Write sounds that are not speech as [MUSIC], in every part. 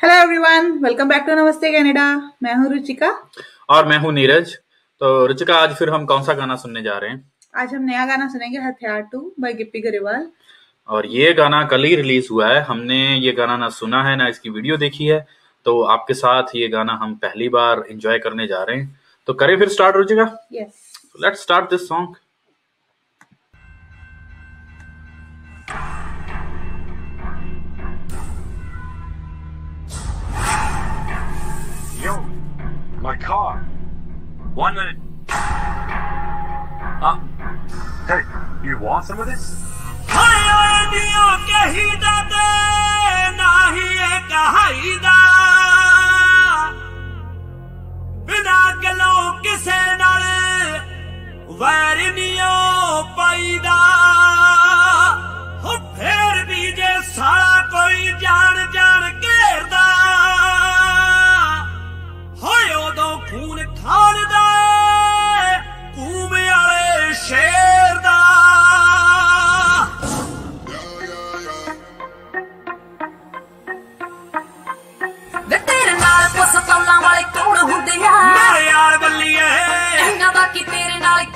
Hello everyone welcome back to Namaste Canada मैं हूँ रुचिका। और मैं हूँ नीरज। तो रुचिका आज फिर हम कौन सा गाना सुनने जा रहे हैं? आज हम नया गाना सुनेंगे हथियार टू बाय गिप्पी गरेवाल और ये गाना कल ही रिलीज़ हुआ है। हमने ये गाना ना सुना है ना इसकी वीडियो देखी है। तो आपके साथ ये गाना हम पहली बार एंजॉय करने जा रहे हैं। तो करें फिर start Ruchika. Yes let's start this song car. One minute. Uh, hey, you want some of this?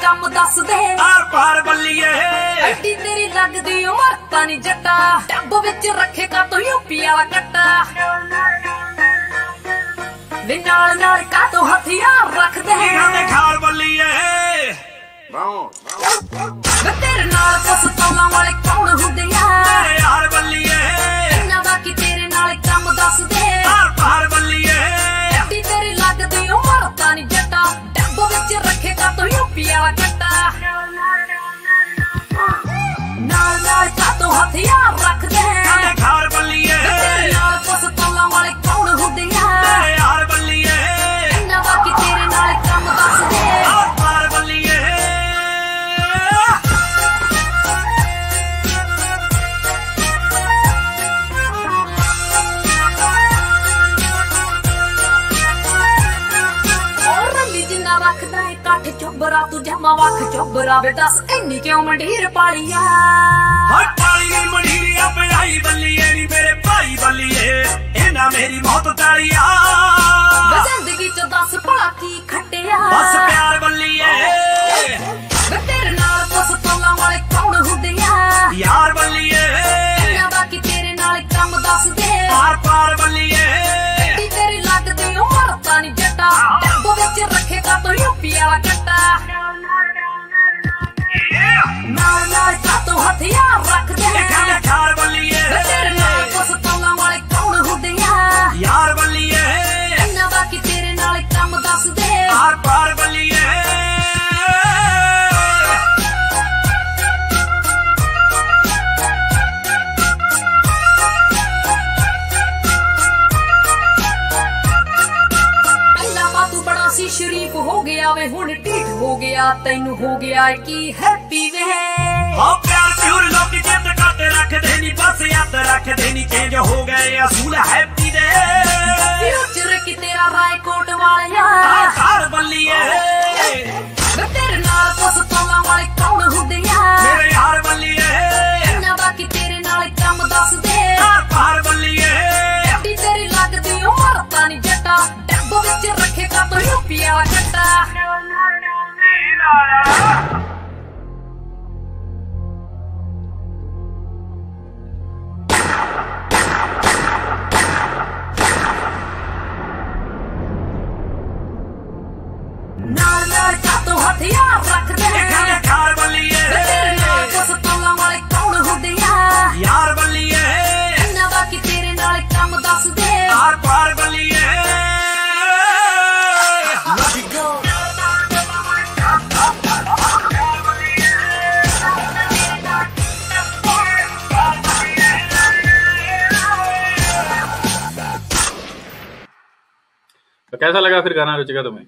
ਕੰਮ ਦੱਸ ਦੇ। ਆਰ ਪਾਰ ਬੱਲੀਏ ਐਡੀ ਤੇਰੀ ਲੱਗਦੀ ਉਮਰ ਤਾਂ ਨਹੀਂ ਜੱਟਾ। ਟੱਬ ਵਿੱਚ ਰੱਖੇ ਕਾ ਤੋ ਯੂਪੀ ਵਾਲਾ ਕੱਟਾ। ਵੇ ਨਾਲ ਨਾਲ ਕਾ ਤੋ ਹਥਿਆਰ ਰੱਖਦੇ ਇਹਨਾਂ ਦੇ ਖਾਰ Diabra ਚੁੱਬਰਾ ਤੂੰ ਜਮਾ ਵੱਖ ਚੁੱਬਰਾ ਵੇ ਦੱਸ ਇੰਨੀ ਕਿਉਂ ਮੰਡੀਰ ਪਾਲੀਆ ਹਟ ਪਾਲੀ ਗਈ ਮੜੀਰੀ ਆਪਣਾਈ ਬੱਲੀਏ ਨੀ ਮੇਰੇ ਭਾਈ ਬੱਲੀਏ। ਇਹਨਾਂ ਮੇਰੀ ਮੌਤ ਤਾਲੀਆ ਵੇ ਜ਼ਿੰਦਗੀ ਚ ਦੱਸ ਭਲਾ ਕੀ ਖੱਟਿਆ। ਬਸ ਪਿਆਰ ਬੱਲੀਏ। ਵੇ ਤੇਰੇ ਨਾਲ ਪਸਤੌਲਾਂ ਵਾਲੇ ਕੌਣ ਹੁੰਦੇ ਆ? ਯਾਰ ਬੱਲੀਏ। ਇਹਨਾਂ ਦਾ ਕੀ ਤੇਰੇ ਨਾਲ ਕੰਮ ਦੱਸ ਦੇ ਆਰ ਪਾਰ ਬੱਲੀਏ। लगता ना ना सातों हथियार रख दे। ਤੈਨੂੰ ਹੋ ਗਿਆ ਏ ਕੀ ਹੈਪੀ ਵੇ? कैसा लगा फिर गाना रुचिका तुम्हें?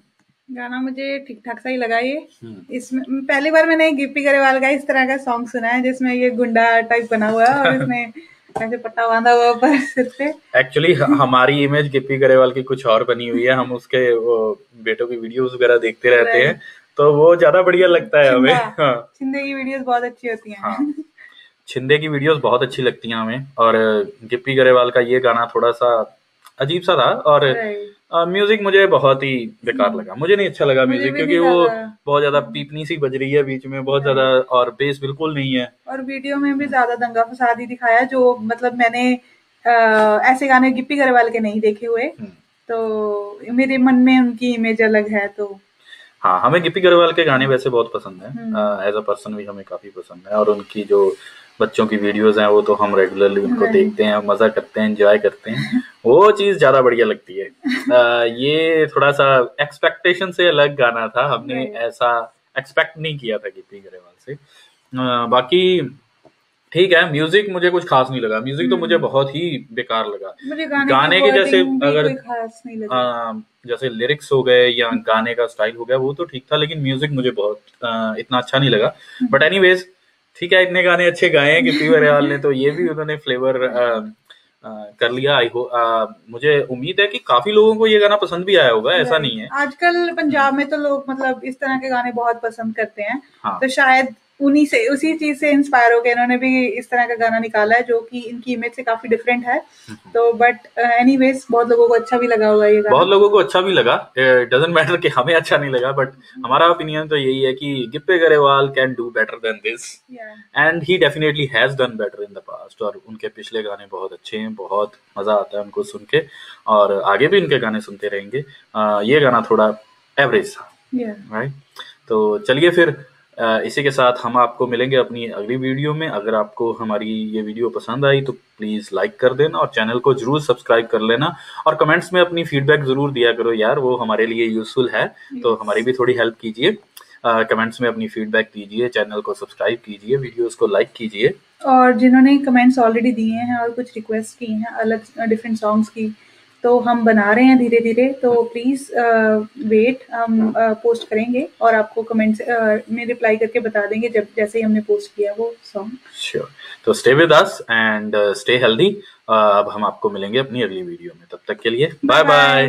गाना मुझे ठीक ठाक सा ही लगा ये। हम्म। इसमें पहली बार मैंने गिप्पी गरेवाल का इस तरह का सॉन्ग सुना है जिसमें ये गुंडा टाइप बना हुआ है और [LAUGHS] इसमें ऐसे पट्टा बांधा हुआ ऊपर सिर पे एक्चुअली हमारी इमेज गिप्पी गरेवाल की कुछ और बनी हुई है। हम उसके वो बेटों की वीडियोस वगैरह देखते रहते हैं। तो वो ज़्यादा बढ़िया लगता है हमें। हाँ। छिंदे की वीडियोस बहुत अच्छी होती हैं। हाँ। छिंदे की वीडियोस बहुत अच्छी लगती हैं हमें। और गिप्पी गरेवाल का ये गाना थोड़ा सा अजीब सा था और म्यूज़िक मुझे बहुत ही बेकार लगा। मुझे नहीं अच्छा लगा म्यूज़िक क्योंकि वो बहुत ज़्यादा पीपनी सी बज रही है बीच में बहुत ज़्यादा और बेस बिल्कुल नहीं है। और वीडियो में भी ज़्यादा दंगा फसाद ही दिखाया जो मतलब मैंने अ, ऐसे गाने गिप्पी गरेवाल के नहीं देखे हुए। हम्म। तो मेरे मन में उनकी इमेज अलग है तो। हाँ हमें गिप्पी गरेवाल के गाने वैसे बहुत पसंद है। हम्म। एज अ पर्सन भी हमें काफ़ी पसंद है और उनकी जो बच्चों की वीडियोस हैं वो तो हम रेगुलरली उनको देखते हैं मज़ा करते हैं एंजॉय करते हैं। वो चीज़ ज़्यादा बढ़िया लगती है। [LAUGHS] अ, ये थोड़ा सा एक्सपेक्टेशन से अलग गाना था। हमने ऐसा एक्सपेक्ट नहीं किया था गिप्पी गरेवाल से। अ, बाकी ठीक है म्यूज़िक मुझे कुछ खास नहीं लगा। म्यूज़िक तो मुझे बहुत ही बेकार लगा। मुझे गाने, गाने के जैसे अगर- खास नहीं लगा। अ, जैसे लिरिक्स हो गए या गाने का स्टाइल हो गया वो तो ठीक था लेकिन म्यूज़िक मुझे बहुत अ, इतना अच्छा नहीं लगा। बट एनीवेज ठीक है इतने गाने अच्छे गाए हैं गिप्पी [LAUGHS] गरेवाल ने तो ये भी उन्होंने फ्लेवर कर लिया। आई हो मुझे उम्मीद है कि काफ़ी लोगों को ये गाना पसंद भी आया होगा ऐसा नहीं है। आजकल पंजाब में तो लोग मतलब इस तरह के गाने बहुत पसंद करते हैं। हाँ। तो शायद उन्हीं से उसी चीज़ से इंस्पायर होकर इन्होंने भी इस तरह का गाना निकाला है जो कि इनकी इमेज से काफ़ी डिफरेंट है। तो बट एनीवेज बहुत लोगों को अच्छा भी लगा होगा ये गाना। बहुत लोगों को अच्छा भी लगा। डजेंट मैटर कि हमें अच्छा नहीं लगा बट हमारा ओपिनियन तो यही है कि Gippy Grewal can do better than this and he definitely has done better in the past और उनके पिछले गाने बहुत अच्छे हैं बहुत मज़ा आता है उनको सुन के और आगे भी उनके गाने सुनते रहेंगे। अ, ये गाना थोड़ा एवरेज था. राइट तो चलिए फिर इसी के साथ हम आपको मिलेंगे अपनी अगली वीडियो में। अगर आपको हमारी ये वीडियो पसंद आई तो प्लीज़ लाइक कर देना और चैनल को ज़रूर सब्सक्राइब कर लेना। और कमेंट्स में अपनी फीडबैक ज़रूर दिया करो यार वो हमारे लिए यूजफुल है तो हमारी भी थोड़ी हेल्प कीजिए। कमेंट्स में अपनी फीडबैक दीजिए चैनल को सब्सक्राइब कीजिए वीडियोस को लाइक कीजिए। और जिन्होंने कमेंट्स ऑलरेडी दिए हैं और कुछ रिक्वेस्ट की हैं अलग डिफरेंट सॉन्ग्स की तो हम बना रहे हैं धीरे धीरे तो प्लीज़ वेट हम पोस्ट करेंगे और आपको कमेंट्स में रिप्लाई करके बता देंगे जब जैसे ही हमने पोस्ट किया वो सॉन्ग श्योर तो stay with us and stay healthy अब हम आपको मिलेंगे अपनी अगली वीडियो में. तब तक के लिए बाय बाय